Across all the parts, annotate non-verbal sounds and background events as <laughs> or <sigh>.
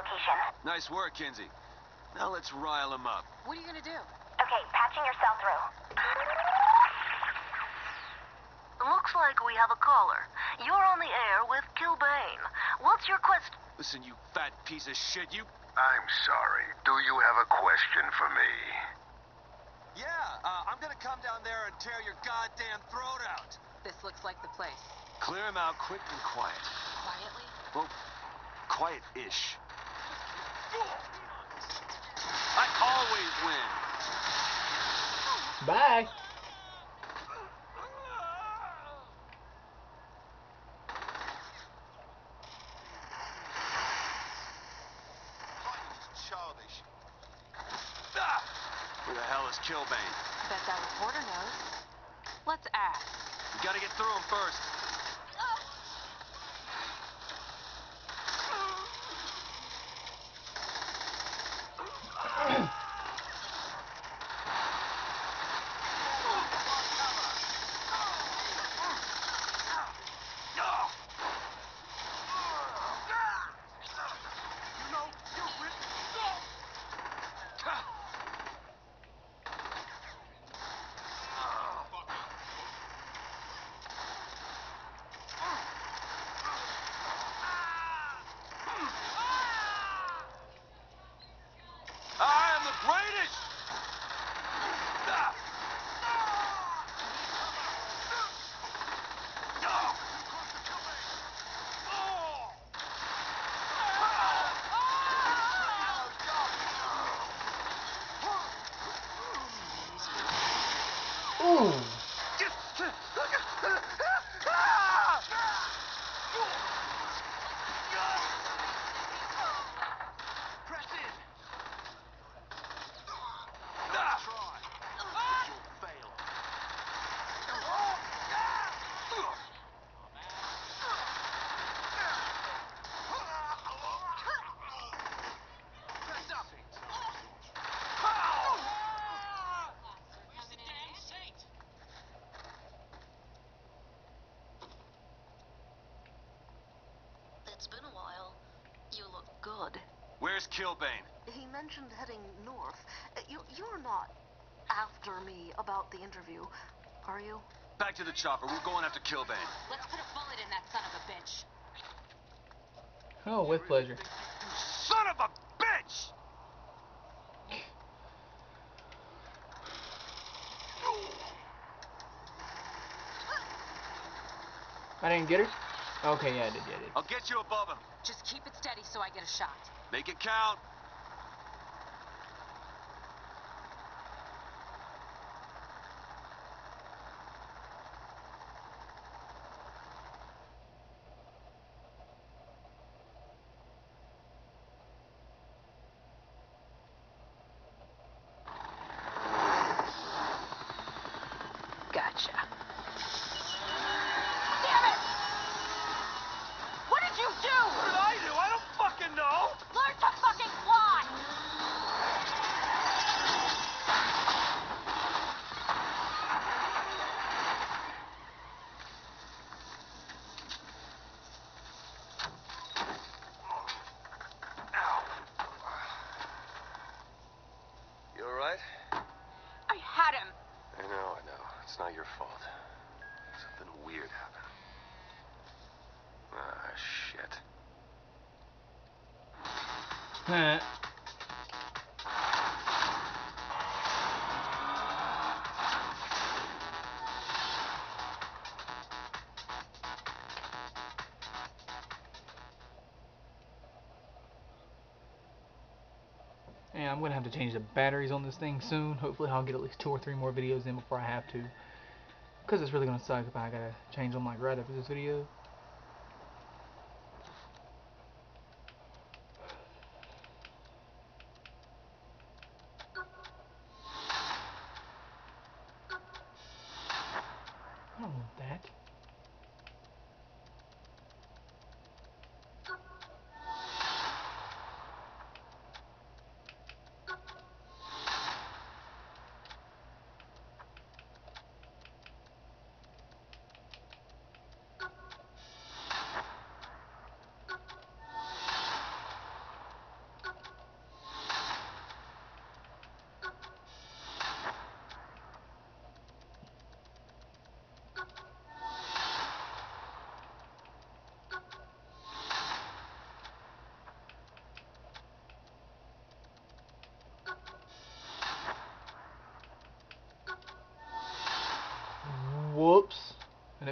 location. Nice work, Kinzie. Now let's rile him up. What are you gonna do? Okay, patching your cell through. Looks like we have a caller. You're on the air with Killbane. What's your quest? Listen, you fat piece of shit, you... I'm sorry. Do you have a question for me? Yeah, uh, I'm gonna come down there and tear your goddamn throat out. This looks like the place. Clear him out quick and quiet. Quietly? Well, quiet-ish. I always win. Bye. Childish. Ah! Who the hell is Killbane? Bet that reporter knows. Let's ask. We gotta get through him first. I am the greatest! Ooh. Press in! Try. You'll fail. Press up. It's been a while. You look good. Where's Killbane? He mentioned heading north. Uh, You, you're not after me about the interview, are you? Back to the chopper. We're going after Killbane. Let's put a bullet in that son of a bitch. Oh, with pleasure. Son of a bitch! I didn't get her? Okay, yeah, I did, yeah, I did. I'll get you above him. Just keep it steady so I get a shot. Make it count. Gotcha. Damn it! What did you do? What did I do? I don't fucking know! Learn to fucking fly! You alright? I had him. I know, I know. It's not your fault. Something weird happened. Ah, shit. Yeah, I'm gonna have to change the batteries on this thing soon. Hopefully, I'll get at least two or three more videos in before I have to. Because it's really gonna suck if I gotta change them like right after this video.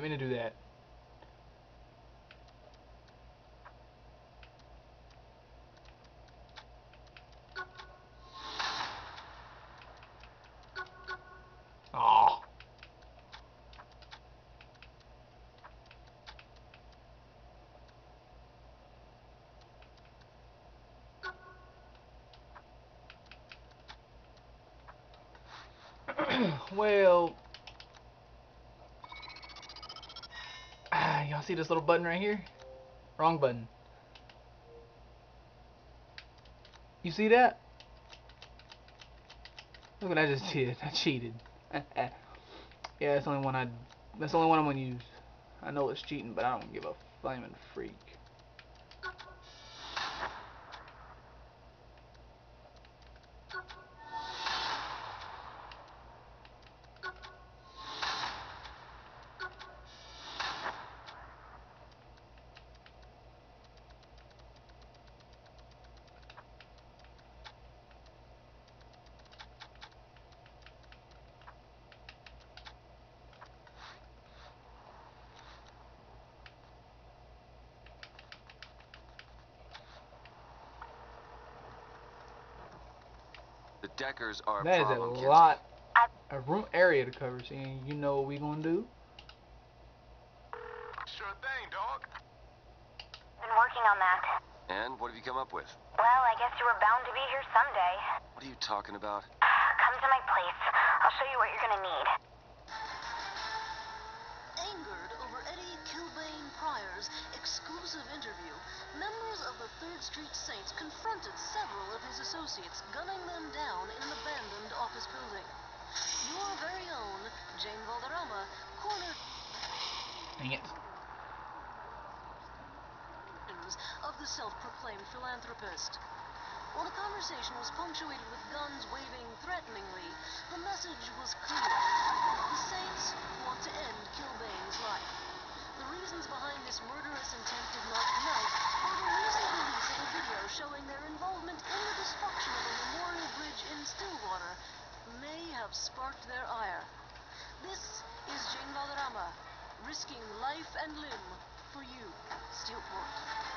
Let me do that. Oh. <clears throat> well... y'all see this little button right here? Wrong button. You see that? Look what I just did. <laughs> I cheated. <laughs> yeah, that's the only one I. That's the only one I'm gonna use. I know it's cheating, but I don't give a flaming freak. The Deckers are That is a problem, Kinzie. lot of room area to cover. So you know what we gonna do? Sure thing, dog. Been working on that. And what have you come up with? Well, I guess you were bound to be here someday. What are you talking about? Come to my place. I'll show you what you're gonna need. Angered over Eddie Killbane Pryor's exclusive interview, members of the Third Street Saints confronted several of his associates, gunning them down in an abandoned office building. Your very own Jane Valderrama cornered Dang it. of the self-proclaimed philanthropist. While the conversation was punctuated with guns waving threateningly, the message was clear. The Saints want to end Killbane's life. The reasons behind this murderous intent did not unite, though the recent release of a video showing their involvement in the destruction of a memorial bridge in Stillwater may have sparked their ire. This is Jane Valderrama, risking life and limb for you, Steelport.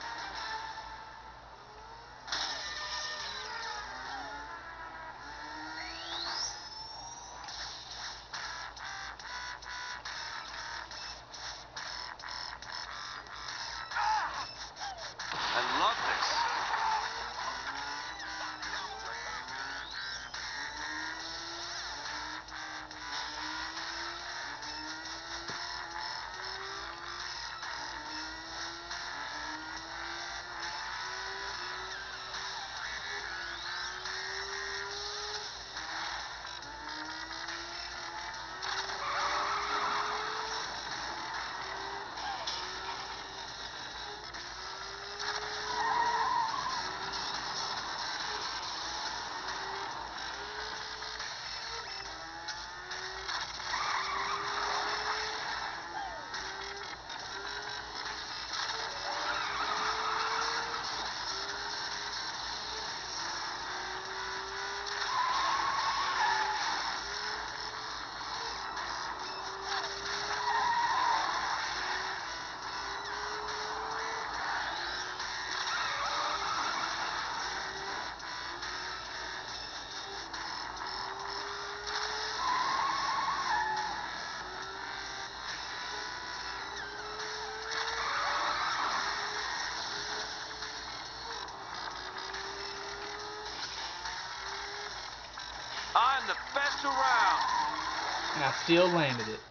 And I still landed it.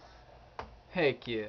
Heck yeah.